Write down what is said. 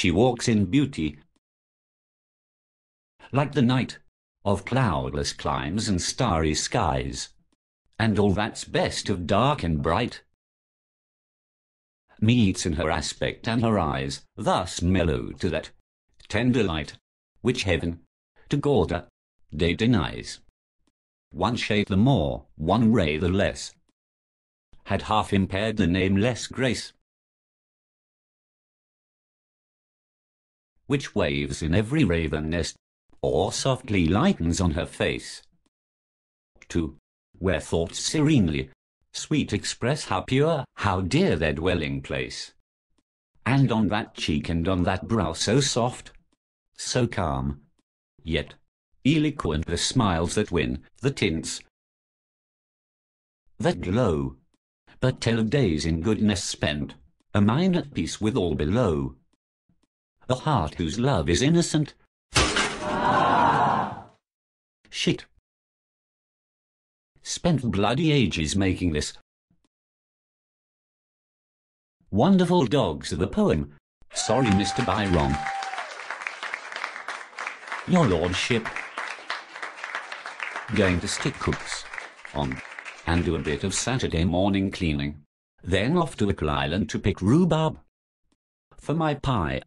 she walks in beauty. Like the night of cloudless climes and starry skies, and all that's best of dark and bright meets in her aspect and her eyes, thus mellow to that tender light, which heaven to Gorda day uh, denies. One shade the more, one ray the less, had half impaired the nameless grace, which waves in every raven nest, or softly lightens on her face. To where thoughts serenely sweet express how pure, how dear their dwelling place. And on that cheek and on that brow so soft, so calm, yet eloquent the smiles that win, the tints that glow, but tell of days in goodness spent, a mind at peace with all below, a heart whose love is innocent. Shit. Spent bloody ages making this. Wonderful Dogs, of the poem. Sorry, Mr. Byron. Your Lordship. Going to stick cooks on and do a bit of Saturday morning cleaning. Then off to Ickle Island to pick rhubarb for my pie